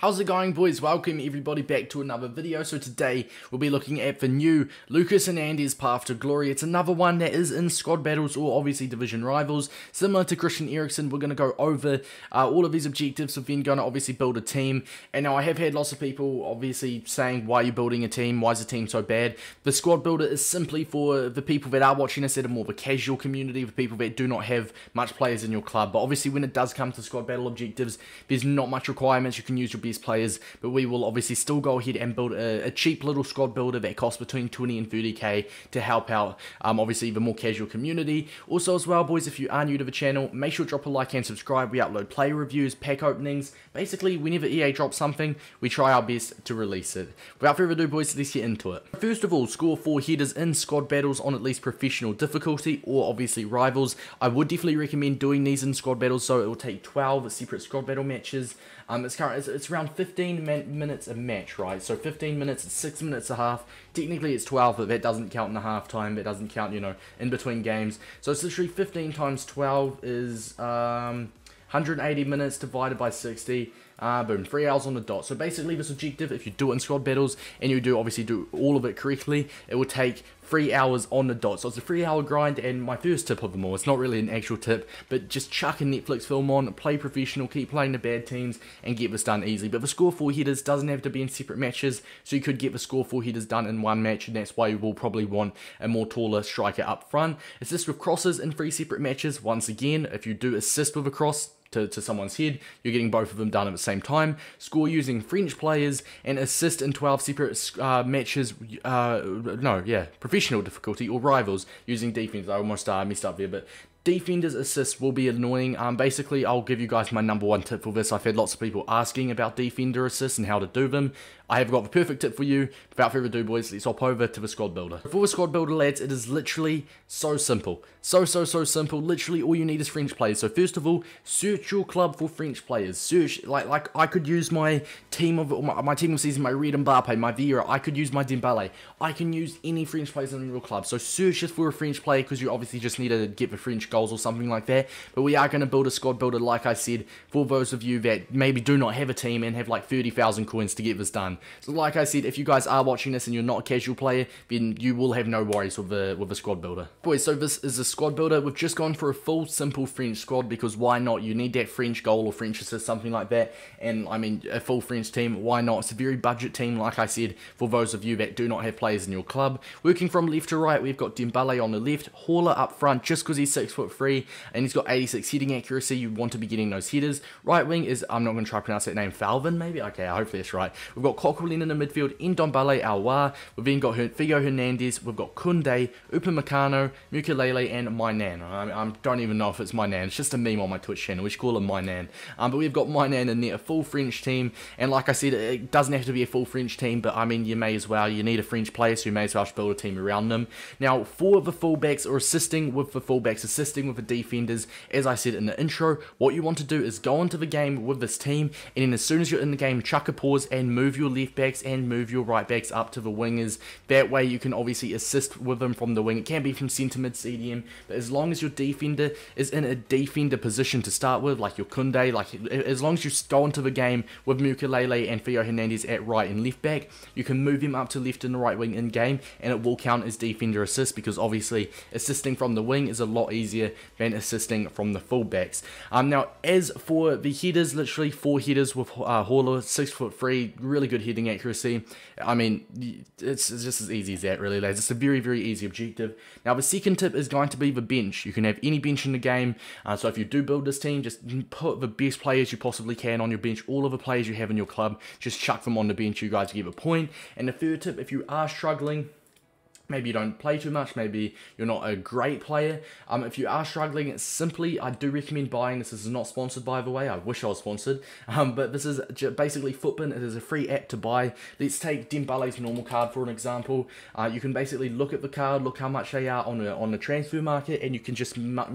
How's it going boys? Welcome everybody back to another video. So today we'll be looking at the new Lucas Hernandez's Path to Glory. It's another one that is in squad battles or obviously division rivals. Similar to Christian Eriksen, we're going to go over uh, all of these objectives. So then going to obviously build a team. And now I have had lots of people obviously saying why are you building a team? Why is the team so bad? The squad builder is simply for the people that are watching us that are more of a casual community, the people that do not have much players in your club. But obviously when it does come to squad battle objectives, there's not much requirements. You can use your best players, but we will obviously still go ahead and build a, a cheap little squad builder that costs between 20 and 30k to help out, um, obviously, the more casual community. Also, as well, boys, if you are new to the channel, make sure to drop a like and subscribe. We upload player reviews, pack openings. Basically, whenever EA drops something, we try our best to release it. Without further ado, boys, let's get into it. First of all, score 4 headers in squad battles on at least professional difficulty or obviously rivals. I would definitely recommend doing these in squad battles, so it will take 12 separate squad battle matches. Um, it's current. It's, it's around 15 minutes a match, right? So 15 minutes, six minutes a half. Technically, it's 12, but that doesn't count in the half time. That doesn't count, you know, in between games. So it's literally 15 times 12 is um, 180 minutes divided by 60. Uh, boom, three hours on the dot. So basically, this objective, if you do it in squad battles and you do obviously do all of it correctly, it will take three hours on the dot. So it's a three hour grind, and my first tip of them all, it's not really an actual tip, but just chuck a Netflix film on, play professional, keep playing the bad teams, and get this done easily. But the score four headers doesn't have to be in separate matches, so you could get the score four headers done in one match, and that's why you will probably want a more taller striker up front. Assist with crosses in three separate matches. Once again, if you do assist with a cross, to, to someone's head. You're getting both of them done at the same time. Score using French players and assist in 12 separate uh, matches. Uh, no, yeah, professional difficulty or rivals using defense. I almost uh, messed up there, but defenders assist will be annoying. Um, basically, I'll give you guys my number one tip for this. I've had lots of people asking about defender assists and how to do them. I have got the perfect tip for you. Without further ado, boys, let's hop over to the squad builder. For the squad builder, lads, it is literally so simple. So, so, so simple. Literally, all you need is French players. So, first of all, search your club for French players. Search, like, like I could use my team of, my, my team of season, my Red Mbappe, my Vieira. I could use my Dembele. I can use any French players in your club. So, search just for a French player because you obviously just need to get the French goals or something like that. But we are going to build a squad builder, like I said, for those of you that maybe do not have a team and have like 30,000 coins to get this done. So, like I said, if you guys are watching this and you're not a casual player, then you will have no worries with the with the squad builder. Boys, so this is a squad builder. We've just gone for a full, simple French squad because why not? You need that French goal or French assist, something like that. And I mean, a full French team, why not? It's a very budget team, like I said, for those of you that do not have players in your club. Working from left to right, we've got Dembele on the left, Haller up front, just because he's six foot three and he's got 86 heading accuracy. You want to be getting those hitters. Right wing is I'm not going to try to pronounce that name, Falvin maybe. Okay, hopefully that's right. We've got Coquelin in the midfield midfield, Ndombele Aouar. We've then got Theo Hernandez. We've got Kunde, Upamecano, Mukiele, and My Nan. I, I, don't even know if it's My Nan. It's just a meme on my Twitch channel. We should call him My Nan. Um, but we've got My Nan in there, a full French team. And like I said, it doesn't have to be a full French team, but I mean, you may as well. You need a French player, so you may as well build a team around them. Now, four of the fullbacks are assisting with the fullbacks, assisting with the defenders, as I said in the intro, what you want to do is go into the game with this team, and then as soon as you're in the game, chuck a pause and move your left backs and move your right backs up to the wingers. That way you can obviously assist with them from the wing. It can be from centre mid CDM, but as long as your defender is in a defender position to start with, like your Kunde, like as long as you go into the game with Mukiele and Theo Hernandez at right and left back, you can move him up to left and right wing in game, and it will count as defender assist because obviously assisting from the wing is a lot easier than assisting from the fullbacks. Um, now as for the headers, literally four headers with uh, Haller, six foot three, really good heading accuracy. I mean, it's, it's just as easy as that, really, lads. It's a very, very easy objective. Now, the second tip is going to be the bench. You can have any bench in the game. Uh, so if you do build this team, just put the best players you possibly can on your bench. All of the players you have in your club, just chuck them on the bench. You guys give a point. And the third tip, if you are struggling, maybe you don't play too much, maybe you're not a great player. Um, if you are struggling, simply, I do recommend buying, this is not sponsored by the way, I wish I was sponsored, um, but this is basically Futbin, it is a free app to buy. Let's take Dembele's normal card for an example. Uh, you can basically look at the card, look how much they are on the, on the transfer market, and you can just muck,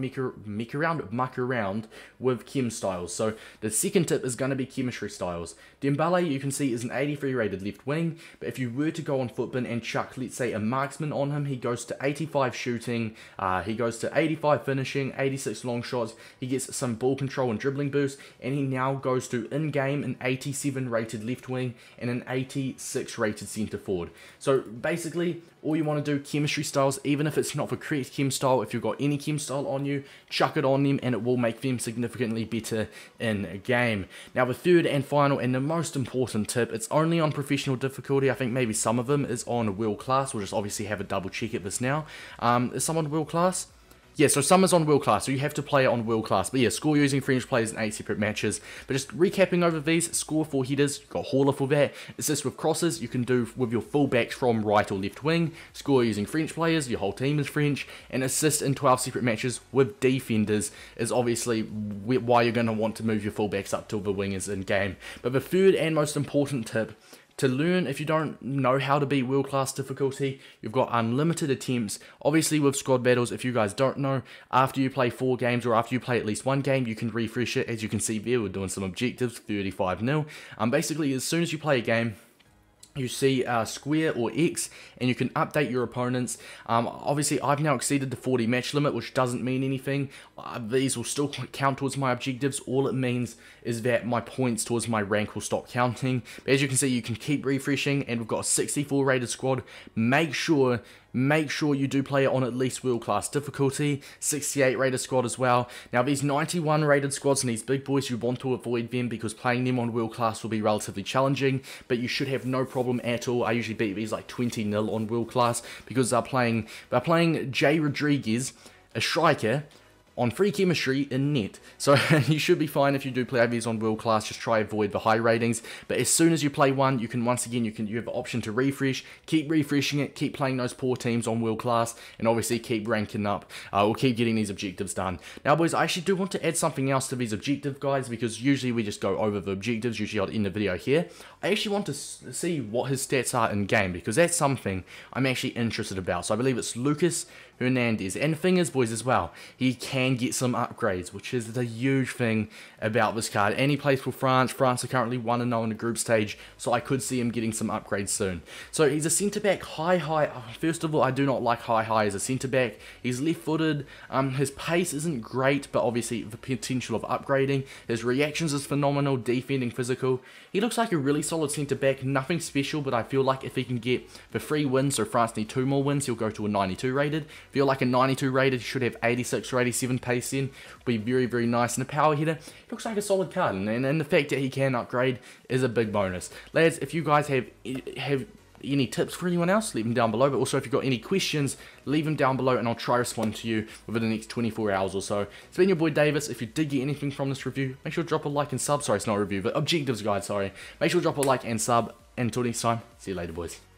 around, muck around with chem styles. So the second tip is going to be chemistry styles. Dembele, you can see, is an 83 rated left wing, but if you were to go on Futbin and chuck, let's say, a marksman enhancement on him. He goes to 85 shooting, uh, he goes to 85 finishing, 86 long shots. He gets some ball control and dribbling boost, and he now goes to in-game an 87 rated left wing and an 86 rated centre forward. So basically, all you want to do, chemistry styles, even if it's not for correct chem style, if you've got any chem style on you, chuck it on them and it will make them significantly better in a game. Now the third and final and the most important tip, it's only on professional difficulty, I think maybe some of them is on world class, we'll just obviously have a double check at this now. Um, is someone world class? Yeah, so Summer's on World Class, so you have to play on World Class. But yeah, score using French players in eight separate matches. But just recapping over these, score for headers, you've got Haller for that. Assist with crosses, you can do with your fullbacks from right or left wing. Score using French players, your whole team is French. And assist in 12 separate matches with defenders is obviously why you're going to want to move your fullbacks up to the wingers in game. But the third and most important tip to learn, if you don't know how to beat world class difficulty, you've got unlimited attempts. Obviously, with squad battles, if you guys don't know, after you play four games or after you play at least one game, you can refresh it. As you can see there, we're doing some objectives 35 0. Um, basically, as soon as you play a game, you see uh, square or X and you can update your opponents. Um, obviously, I've now exceeded the 40 match limit, which doesn't mean anything. Uh, these will still count towards my objectives. All it means is that my points towards my rank will stop counting. But as you can see, you can keep refreshing and we've got a 64 rated squad. Make sure make sure you do play it on at least world class difficulty, 68 rated squad as well. Now these 91 rated squads and these big boys, you want to avoid them because playing them on world class will be relatively challenging, but you should have no problem at all. I usually beat these like 20 nil on world class because they're playing, they're playing Jay Rodriguez, a striker, on free chemistry in net. So you should be fine if you do play these on world class, just try avoid the high ratings. But as soon as you play one, you can once again you can you have the option to refresh, keep refreshing it, keep playing those poor teams on world class, and obviously keep ranking up. Uh, we'll keep getting these objectives done. Now boys, I actually do want to add something else to these objective guides because usually we just go over the objectives, usually I'll end the video here. I actually want to see what his stats are in game because that's something I'm actually interested about. So I believe it's Lucas Hernandez and Fingers boys as well. He can get some upgrades, which is the huge thing about this card. And he plays for France. France are currently 1-0 in the group stage, so I could see him getting some upgrades soon. So he's a centre-back, high-high. First of all, I do not like high-high as a centre-back. He's left-footed. Um, his pace isn't great, but obviously the potential of upgrading. His reactions is phenomenal, defending physical. He looks like a really solid centre-back, nothing special, but I feel like if he can get the three wins, so France need two more wins, he'll go to a 92 rated feel like a 92 rated, he should have 86 or 87 pace in, be very, very nice. And a power hitter, looks like a solid card, and, and the fact that he can upgrade is a big bonus. Lads, if you guys have have any tips for anyone else, leave them down below. But also, if you've got any questions, leave them down below and I'll try to respond to you within the next 24 hours or so. It's been your boy Davis. If you did get anything from this review, make sure to drop a like and sub. Sorry, it's not a review, but objectives guide, sorry. Make sure to drop a like and sub. Until next time, see you later, boys.